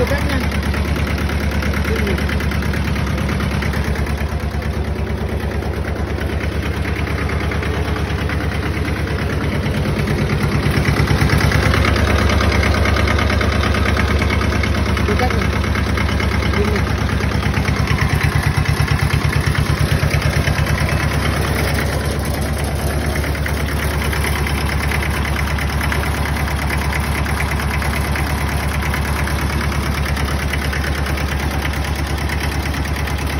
que tengan